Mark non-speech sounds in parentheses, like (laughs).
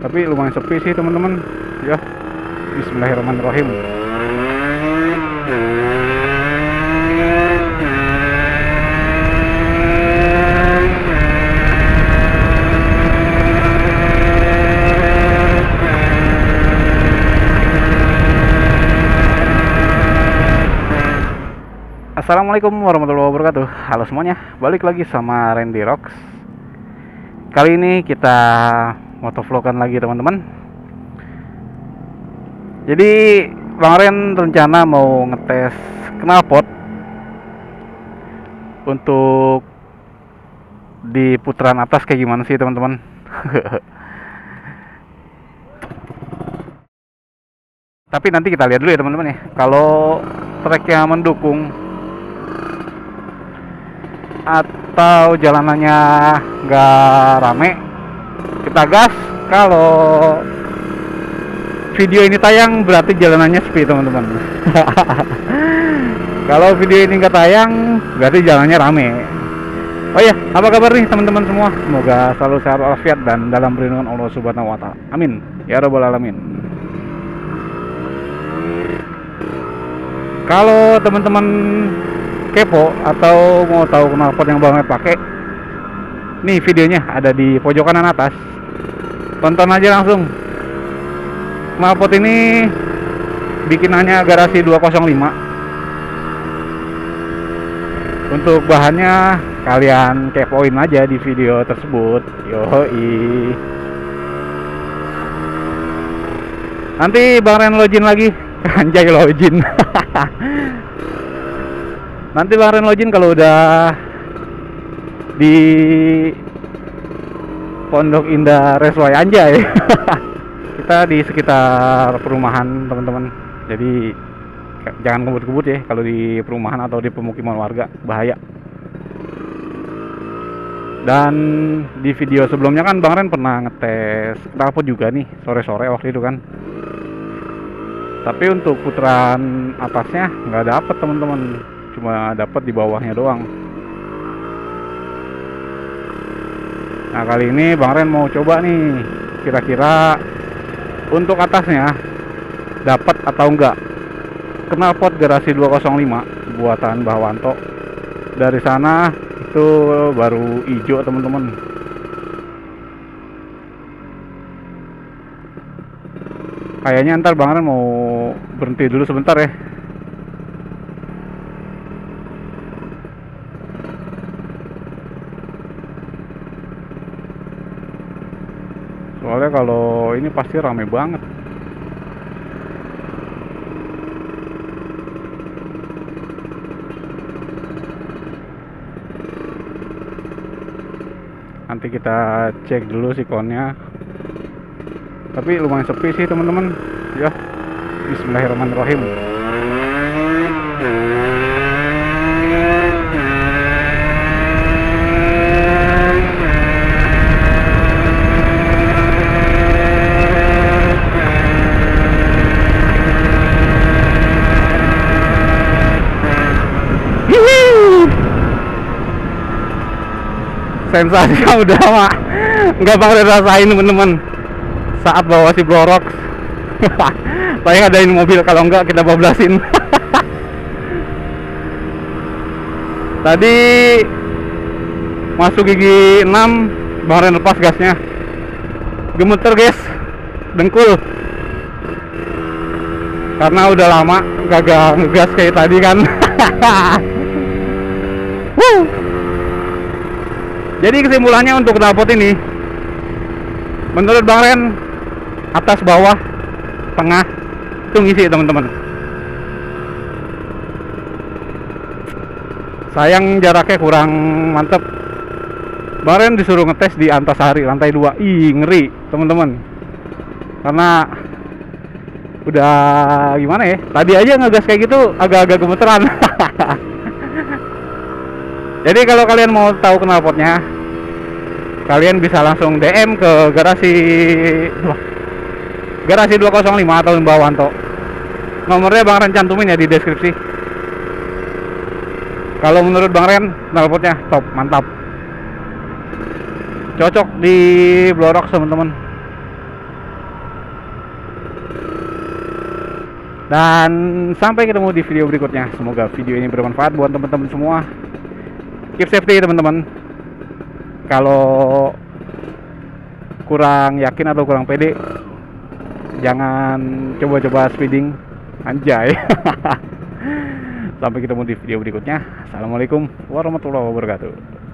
tapi lumayan sepi sih teman-teman. Ya. Bismillahirrahmanirrahim. Assalamualaikum warahmatullahi wabarakatuh. Halo semuanya, balik lagi sama Randy Rocks. Kali ini kita motovlogan lagi teman-teman. Jadi Ren rencana mau ngetes knalpot Untuk di putaran atas kayak gimana sih teman-teman? (laughs) Tapi nanti kita lihat dulu ya teman-teman ya. Kalau tracknya mendukung atau jalanannya nggak rame kita gas kalau video ini tayang berarti jalanannya sepi teman-teman. (laughs) Kalau video ini nggak tayang berarti jalannya rame. Oh ya apa kabar nih teman-teman semua? Semoga selalu sehat walafiat dan dalam perlindungan Allah subhanahu wa ta'ala. Amin. Ya rabbal alamin. Kalau teman-teman kepo atau mau tahu knalpot yang banget pakai nih videonya ada di pojok kanan atas. Tonton aja langsung. Knalpot ini bikinannya garasi 205 untuk bahannya kalian kepoin aja di video tersebut. Yoi. Nanti Bang Ren login lagi. (laughs) Anjay login. (laughs) Nanti Bang Ren login kalau udah di Pondok Indah Resway Anjay. (laughs) Kita di sekitar perumahan teman-teman. Jadi jangan kebut-kebut ya kalau di perumahan atau di pemukiman warga bahaya. Dan di video sebelumnya kan Bang Ren pernah ngetes knalpot juga nih sore-sore waktu itu kan. Tapi untuk putaran atasnya nggak dapet teman-teman. Cuma dapat di bawahnya doang nah kali ini Bang Ren mau coba nih kira-kira untuk atasnya dapat atau enggak? Knalpot garasi 205 buatan Bahwanto dari sana itu baru hijau teman-teman. Kayaknya ntar Bang Ren mau berhenti dulu sebentar ya soalnya kalau ini pasti rame banget. Nanti kita cek dulu sikonnya tapi lumayan sepi sih teman-teman. Ya Bismillahirrahmanirrahim sensasinya (laughs) udah lama nggak bakal rasain temen-temen saat bawa si Blorox (laughs) paling adain mobil kalau enggak kita bablasin. (laughs) Tadi masuk gigi 6 Bang Ren lepas gasnya. Gemeter guys. Dengkul. Karena udah lama gagal ngegas kayak tadi kan. Woo! Jadi kesimpulannya untuk knalpot ini Menurut Bang Ren Atas bawah Tengah Itu ngisi teman-teman. Sayang jaraknya kurang mantep. Bang Ren disuruh ngetes di Antasari lantai 2 Ih ngeri teman-teman. Karena Udah gimana ya? Tadi aja ngegas kayak gitu Agak-agak gemeteran (laughs) jadi kalau kalian mau tahu knalpotnya kalian bisa langsung DM ke garasi garasi 205 atau Mbak Wanto. Nomornya Bang Ren cantumin ya di deskripsi. Kalau menurut Bang Ren knalpotnya top mantap. Cocok di blorok teman-teman. Dan sampai ketemu di video berikutnya. Semoga video ini bermanfaat buat teman-teman semua keep safety teman-teman. Kalau kurang yakin atau kurang pede jangan coba-coba speeding. Anjay. (laughs) Sampai ketemu di video berikutnya. Assalamualaikum warahmatullahi wabarakatuh